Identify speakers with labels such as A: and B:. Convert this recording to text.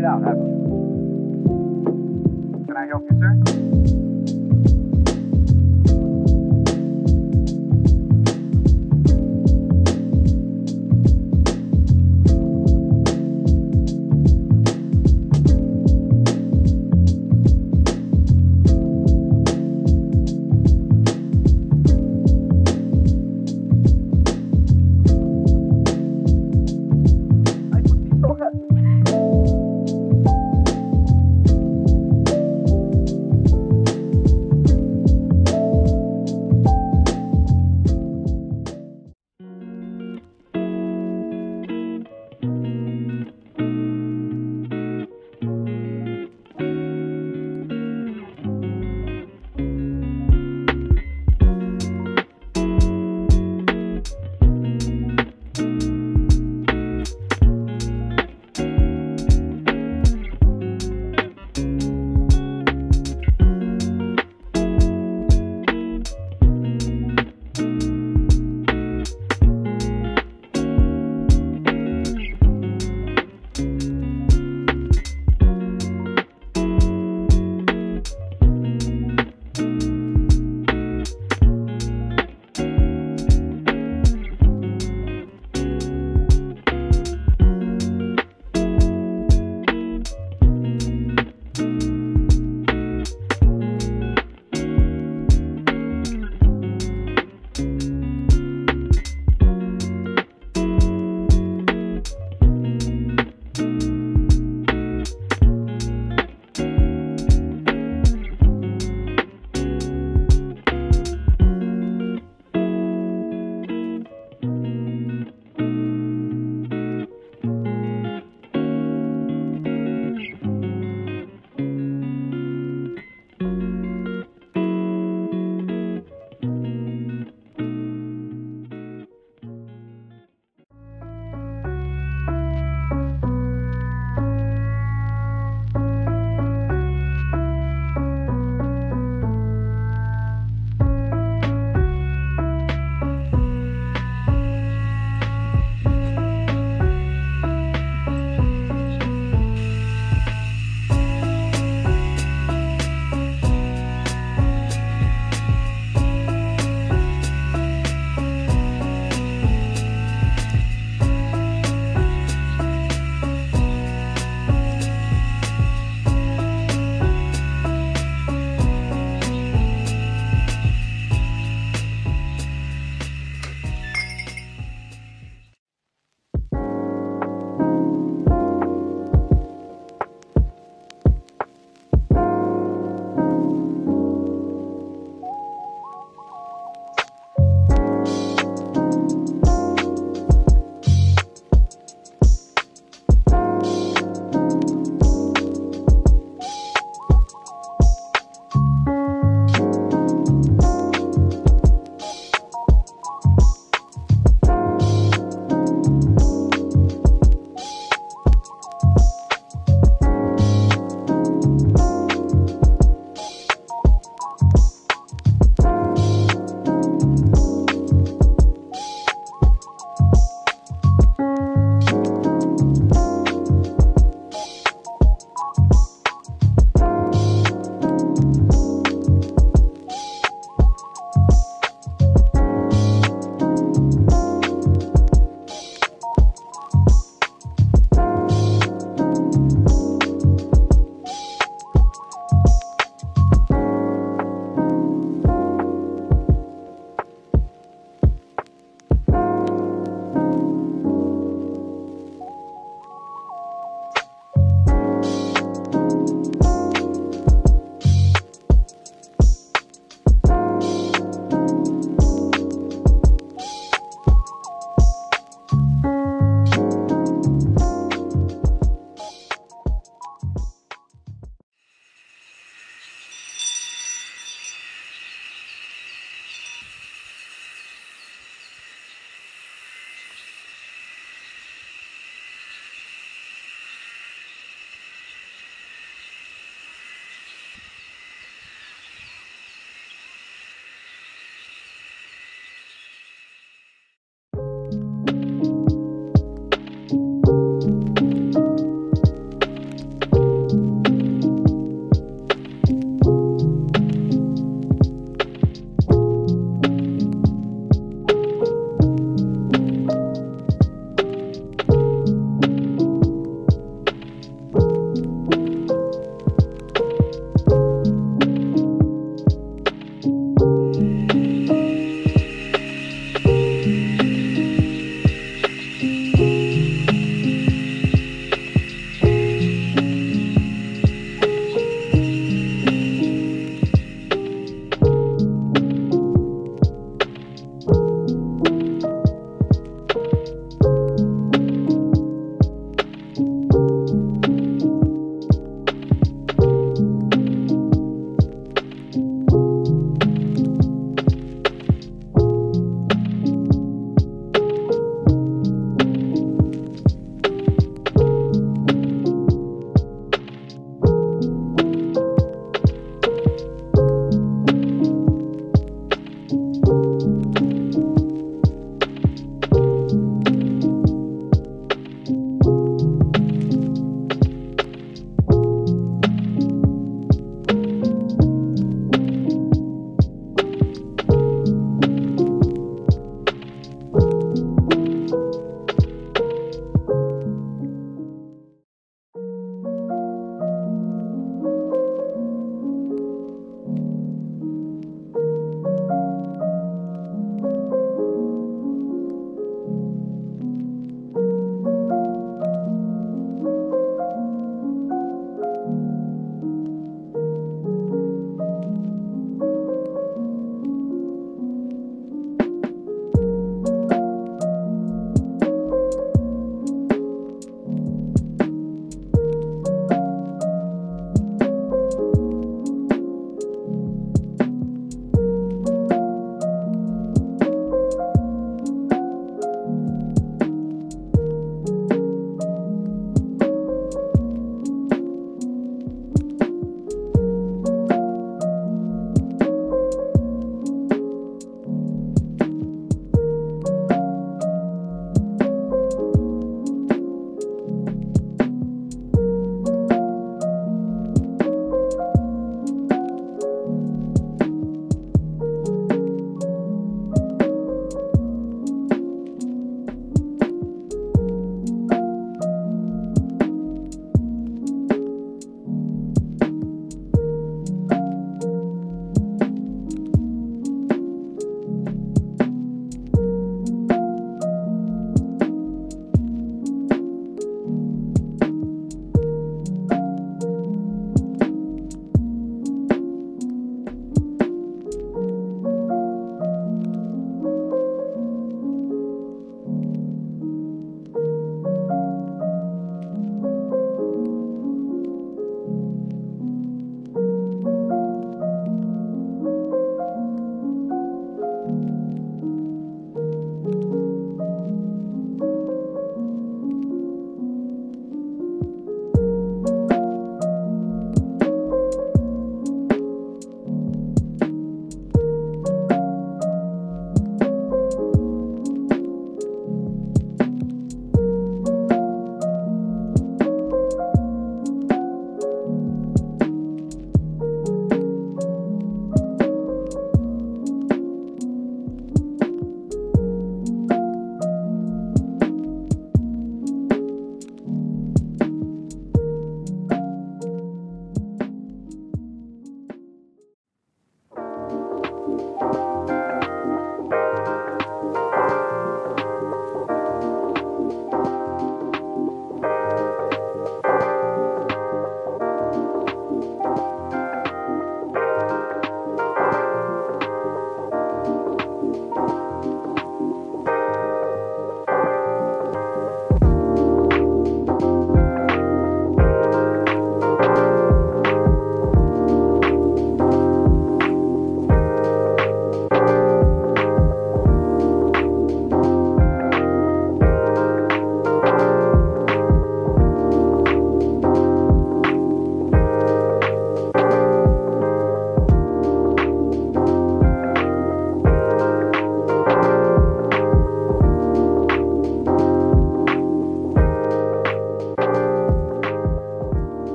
A: it out, haven't you?
B: Can I help you, sir?